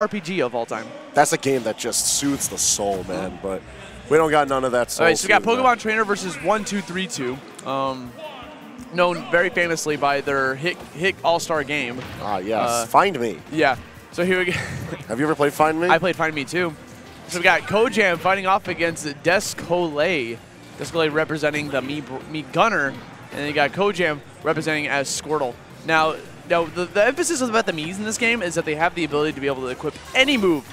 RPG of all time. That's a game that just soothes the soul, man. But we don't got none of that soul. All right, so we got Pokemon Trainer versus 1232. Um, known very famously by their hit hit All Star game. Ah, yes. Uh, Find Me. Yeah. So here we go. Have you ever played Find Me? I played Find Me too. So we got CoJam fighting off against Descolae. Descolae representing the Mii, Mii Gunner, and then you got CoJam representing as Squirtle. Now, now the, the emphasis about the Mii's in this game is that they have the ability to be able to equip any move.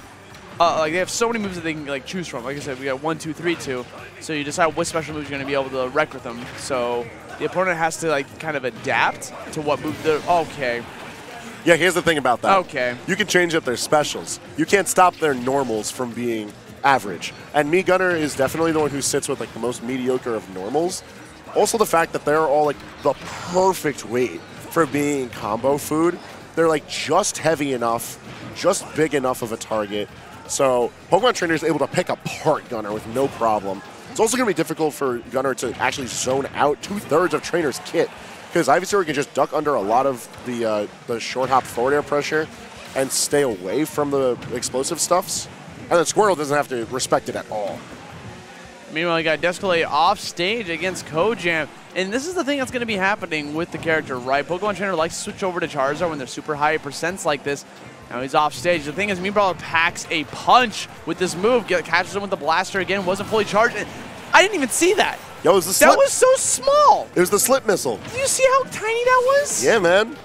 Uh, like they have so many moves that they can like choose from. Like I said, we got one, two, three, two. So you decide what special moves you're going to be able to wreck with them. So the opponent has to like kind of adapt to what move they're. Okay. Yeah, here's the thing about that. Okay. You can change up their specials. You can't stop their normals from being average. And Mii Gunner is definitely the one who sits with like the most mediocre of normals. Also the fact that they're all like the perfect weight for being combo food. They're like just heavy enough, just big enough of a target. So Pokemon Trainer is able to pick apart Gunner with no problem. It's also going to be difficult for Gunner to actually zone out two-thirds of Trainer's kit because Ivysaur can just duck under a lot of the uh, the short hop forward air pressure and stay away from the explosive stuffs. And then Squirtle doesn't have to respect it at all. Meanwhile, you got Descolae off stage against CoJam. And this is the thing that's going to be happening with the character, right? Pokemon Trainer likes to switch over to Charizard when they're super high percents like this. Now he's off stage. The thing is, Mean Brawler packs a punch with this move, get, catches him with the blaster again, wasn't fully charged. And I didn't even see that. It was the slip. That was so small. it was the slip missile. Did you see how tiny that was? Yeah, man.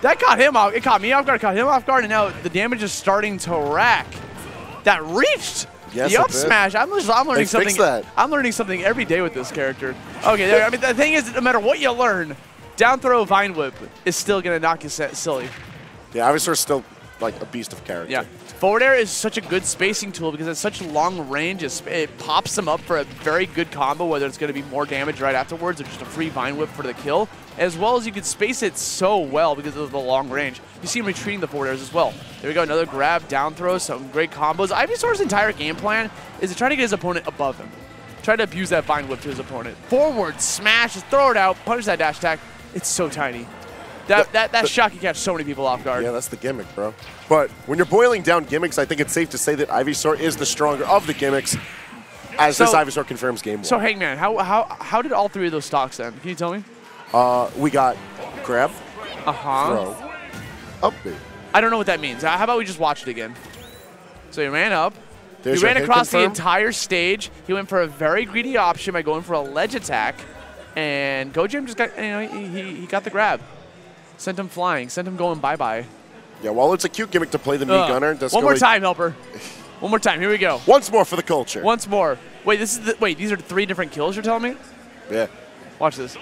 That caught him off. It caught me off guard, caught him off guard, and now the damage is starting to rack. That reached Yes, the up smash. I'm, just, I'm learning They something. that. I'm learning something every day with this character. Okay, there, I mean the thing is, no matter what you learn, down throw Vine Whip is still gonna knock you silly. Yeah, Ivysaur's still like a beast of character. Yeah. Forward air is such a good spacing tool because it's such long range. It, pops them up for a very good combo, whether it's going to be more damage right afterwards or just a free Vine Whip for the kill, as well as you can space it so well because of the long range. You see him retreating the forward airs as well. There we go, another grab, down throw, some great combos. Ivysaur's entire game plan is to try to get his opponent above him. Try to abuse that Vine Whip to his opponent. Forward, smash, throw it out, punish that dash attack. It's so tiny. That, that, that the- shot can catch so many people off guard. Yeah, that's the gimmick, bro. But when you're boiling down gimmicks, I think it's safe to say that Ivysaur is the stronger of the gimmicks, as this So- Ivysaur confirms game one. So Hangman, how how how did all three of those stocks end? Can you tell me? uh, we got grab, Uh huh. throw, up B. I don't know what that means. How about we just watch it again? So he ran up. There's he ran across the entire stage. He went for a very greedy option by going for a ledge attack, and CoJam just got you know he, he got the grab, sent him flying, sent him going bye bye. Yeah, while it's a cute gimmick to play the Mii Gunner, does One more time, helper. One more time. Here we go. Once more for the culture. Once more. Wait, this is the, wait. These are three different kills. You're telling me? Yeah. Watch this.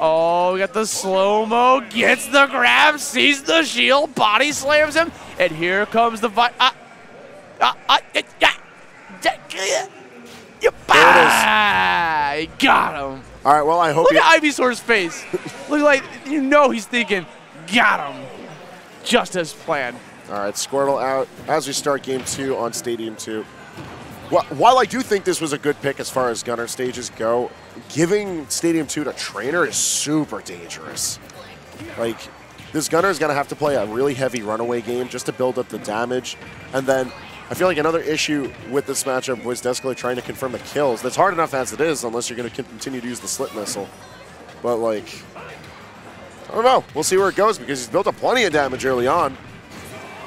Oh, we got the slow mo. Gets the grab, sees the shield, body slams him, and here comes the vi- ah, ah, ah, yeah, yeah, yeah, yeah, bah! He got him. All right. Well, I hope Look at Ivysaur's face. Look like you know he's thinking, got him, just as planned. All right, Squirtle out as we start game two on Stadium 2. Wh- While I do think this was a good pick as far as gunner stages go, giving Stadium 2 to Trainer is super dangerous. Like, this gunner is going to have to play a really heavy runaway game just to build up the damage. And then I feel like another issue with this matchup was Descolae trying to confirm the kills. That's hard enough as it is, unless you're going to continue to use the slit missile. But, like, I don't know. We'll see where it goes because he's built up plenty of damage early on.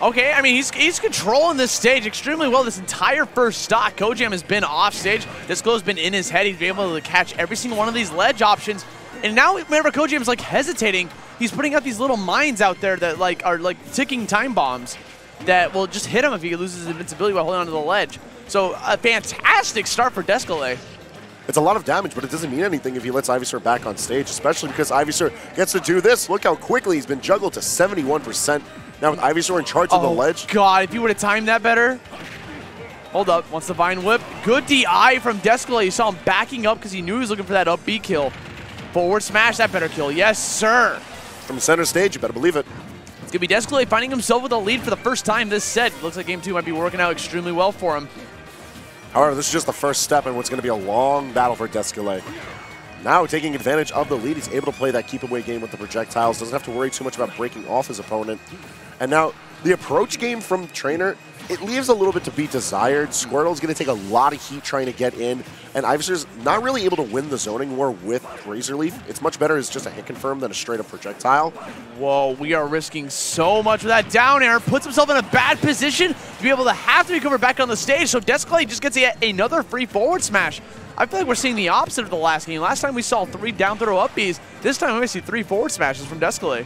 Okay, I mean, he's, he's controlling this stage extremely well. This entire first stock, CoJam has been off stage. Disco's been in his head. He's been able to catch every single one of these ledge options. And now, whenever CoJam's like hesitating, he's putting out these little mines out there that like are like ticking time bombs that will just hit him if he loses his invincibility while holding onto the ledge. So a fantastic start for Descolae. It's a lot of damage, but it doesn't mean anything if he lets Ivysaur back on stage, especially because Ivysaur gets to do this. Look how quickly he's been juggled to 71%. Now with Ivysaur in charge of the oh, ledge. Oh, God, if you would have timed that better. Hold up, wants the Vine Whip. Good DI from Descolae. You saw him backing up because he knew he was looking for that up B kill. Forward smash, that better kill. Yes, sir. From center stage, you better believe it. To be Descolae finding himself with a lead for the first time this set. Looks like game two might be working out extremely well for him. However, this is just the first step in what's going to be a long battle for Descolae. Now, taking advantage of the lead, he's able to play that keep away game with the projectiles. Doesn't have to worry too much about breaking off his opponent. And now the approach game from Trainer, it leaves a little bit to be desired. Squirtle's going to take a lot of heat trying to get in, and Ivysaur's not really able to win the zoning war with Razor Leaf. It's much better as just a hit confirm than a straight up projectile. Whoa, we are risking so much with that down air. Puts himself in a bad position to be able to have to recover back on the stage, so Descolae just gets a, another free forward smash. I feel like we're seeing the opposite of the last game. Last time we saw three down throw up Bs. This time we see three forward smashes from Descolae.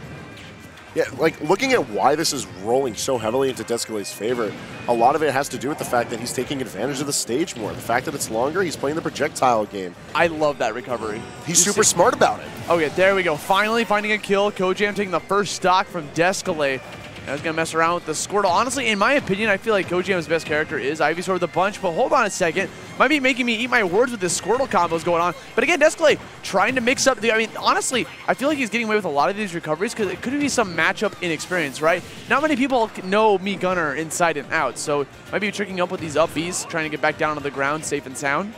Yeah, like looking at why this is rolling so heavily into Descolae's favor, a lot of it has to do with the fact that he's taking advantage of the stage more. The fact that it's longer, he's playing the projectile game. I love that recovery. He's you super see. smart about it. Oh, okay, there we go. Finally finding a kill. CoJam taking the first stock from Descolae. I was going to mess around with the Squirtle. Honestly, in my opinion, I feel like CoJam's best character is Ivysaur of the bunch, but hold on a second. Might be making me eat my words with this Squirtle combos going on. But again, Descolae trying to mix up the, I mean, honestly, I feel like he's getting away with a lot of these recoveries because it could be some matchup inexperience, right? Not many people know Mii Gunner inside and out, so might be tricking up with these up Bs, trying to get back down on the ground safe and sound.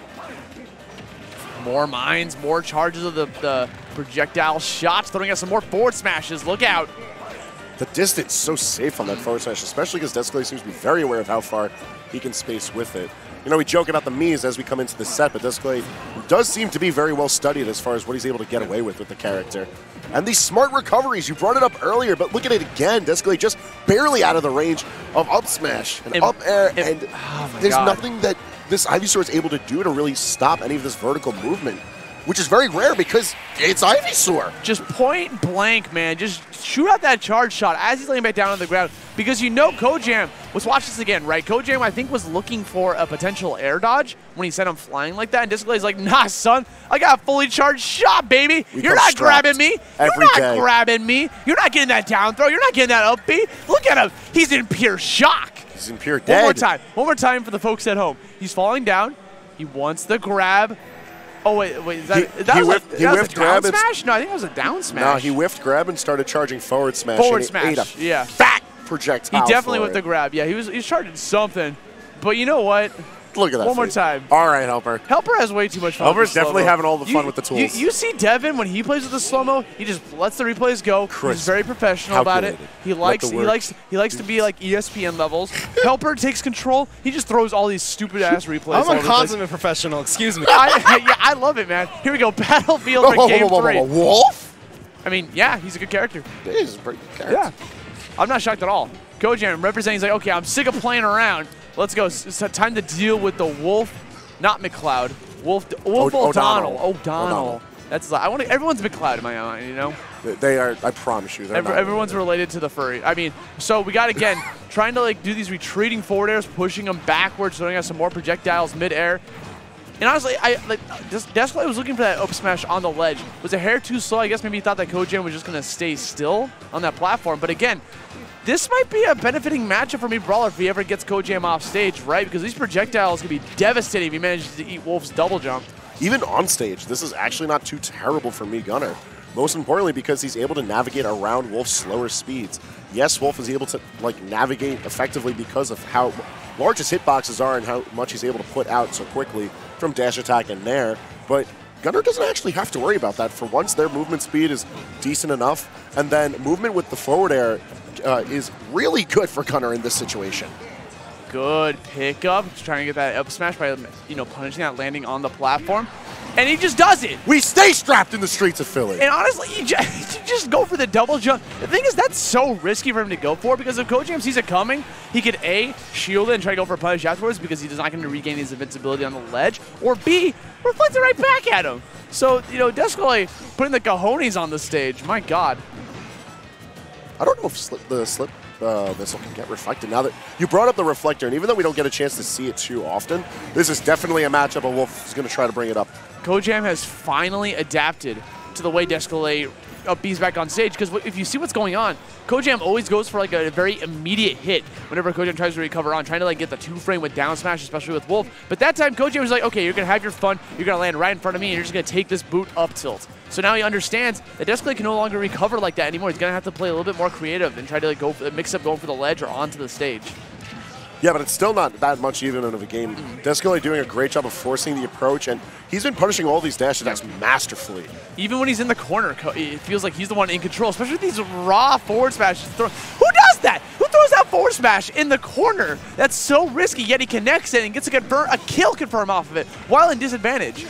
More mines, more charges of the, the projectile shots, throwing out some more forward smashes. Look out the distance so safe on that forward smash, especially because Descolae seems to be very aware of how far he can space with it. You know, we joke about the Miis as we come into the set, but Descolae does seem to be very well studied as far as what he's able to get away with with the character. And these smart recoveries, you brought it up earlier, but look at it again. Descolae just barely out of the range of up smash and, up air, and, and oh there's God. nothing that this Ivysaur is able to do to really stop any of this vertical movement which is very rare because it's Ivysaur. Just point blank, man. Just shoot out that charge shot as he's laying back down on the ground because you know CoJam, let's watch this again, right? CoJam, I think, was looking for a potential air dodge when he sent him flying like that, and Descolae's like, nah, son, I got a fully charged shot, baby. We You're not grabbing me. You're not day. grabbing me. You're not getting that down throw. You're not getting that up B. Look at him. He's in pure shock. He's in pure dead. One more time. One more time for the folks at home. He's falling down. He wants the grab. Oh wait, wait, is that, he, that he was whiffed, a, he whiffed grab smash? No, I think that was a down smash. No, he whiffed grab and started charging forward smash. Forward smash, yeah. Fat projectile. He definitely whiffed the grab. Yeah, he was he was charging something. But you know what? Look at that. One more time. All right, Helper. Helper has way too much fun. Helper's definitely having all the fun you, with the tools. You, you, see Devin when he plays with the slow mo, he just lets the replays go. Crisp. He's very professional Calculated. about it. He likes he likes he likes to be like ESPN levels. Helper takes control. He just throws all these stupid ass replays. I'm a consummate professional. Excuse me. I, yeah, I love it, man. Here we go. Battlefield for game whoa, whoa, three. Wolf? I mean, yeah, he's a good character. He's a pretty good character. Yeah. I'm not shocked at all. CoJam representing, he's like, okay, I'm sick of playing around. Let's go. It's time to deal with the Wolf, not McCloud. Wolf, Wolf O'Donnell. O'Donnell. That's like, I want to. Everyone's McCloud in my mind, you know. They are. I promise you. Every, everyone's related to the furry. I mean, so we got again trying to like do these retreating forward airs, pushing them backwards, throwing out some more projectiles mid-air. And honestly, I like that's why I was looking for that up smash on the ledge. Was a hair too slow? I guess maybe he thought that CoJam was just gonna stay still on that platform. But again, this might be a benefiting matchup for Mii Brawler if he ever gets CoJam off stage, right? Because these projectiles can be devastating if he manages to eat Wolf's double jump. Even on stage, this is actually not too terrible for Mii Gunner. Most importantly, because he's able to navigate around Wolf's slower speeds. Yes, Wolf is able to like navigate effectively because of how large his hitboxes are and how much he's able to put out so quickly from dash attack and nair. But Gunner doesn't actually have to worry about that. For once, their movement speed is decent enough, and then movement with the forward air uh, is really good for Gunner in this situation. Good pickup. Just trying to get that up smash by you know punishing that landing on the platform. And he just does it. We stay strapped in the streets of Philly. And honestly, you just, you just go for the double jump. The thing is, that's so risky for him to go for because if CoJam sees it coming, he could A, shield it and try to go for a punish afterwards because he's not going to regain his invincibility on the ledge, or B, reflect it right back at him. So, you know, Descolae putting the cojones on the stage. My God. I don't know if slip, the slip uh, missile can get reflected. Now that you brought up the reflector, and even though we don't get a chance to see it too often, this is definitely a matchup a Wolf is going to try to bring it up. CoJam has finally adapted to the way Descolae uh, B's back on stage because if you see what's going on, CoJam always goes for like a very immediate hit whenever CoJam tries to recover on, trying to like get the two frame with down smash, especially with Wolf. But that time CoJam was like, okay, you're gonna have your fun, you're gonna land right in front of me, and you're just gonna take this boot up tilt. So now he understands that Descolae can no longer recover like that anymore. He's gonna have to play a little bit more creative and try to like go for, the mix up going for the ledge or onto the stage. Yeah, but it's still not that much even of a game. Mm-hmm. Doing a great job of forcing the approach, and he's been punishing all these dash attacks masterfully. Even when he's in the corner, it feels like he's the one in control, especially with these raw forward smashes. Who does that? Who throws that forward smash in the corner? That's so risky, yet he connects it and gets a, confirm- a kill confirm off of it while in disadvantage.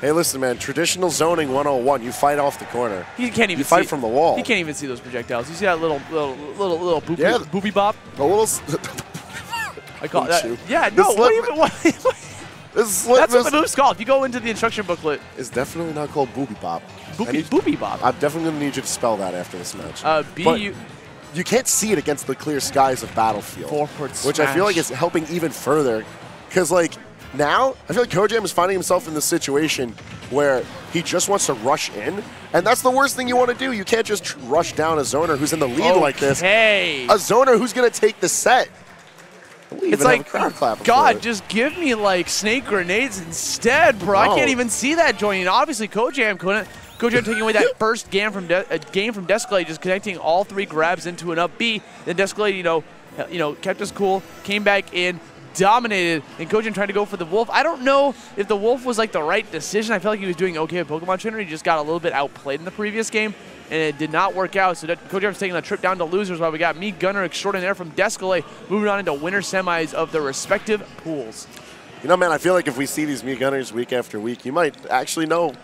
Hey, listen, man, traditional zoning 101, you fight off the corner. He can't even You fight from the wall. He can't even see those projectiles. You see that little little little little boopy, Yeah. booby bop? A little. I call Don't that. you. Yeah, no. What do you, slip- what, slip that's what the move's called. If you go into the instruction booklet, It's definitely not called booby bop. Booby, boopy bop. I'm definitely going to need you to spell that after this match. Uh, B But you can't see it against the clear skies of Battlefield. Forward Which I feel like is helping even further. Because, like, now, I feel like CoJam is finding himself in this situation where he just wants to rush in. And that's the worst thing you want to do. You can't just rush down a zoner who's in the lead like this. Hey. A zoner who's going to take the set. It's even have a like, God, just give me like snake grenades instead, bro. I can't even see that joining. Obviously, CoJam couldn't. CoJam taking away that first game from De- uh, game from Descolae, just connecting all three grabs into an up B. Then Descolae, you know, uh, you know, kept us cool, came back in, dominated, and CoJam tried to go for the Wolf. I don't know if the Wolf was like the right decision. I felt like he was doing okay with Pokemon Trainer. He just got a little bit outplayed in the previous game. And it did not work out, so CoJam's taking a trip down to losers while we got me, Gunner Extraordinaire from Descolae, moving on into winner semis of their respective pools. You know, man, I feel like if we see these Mii gunners week after week, you might actually know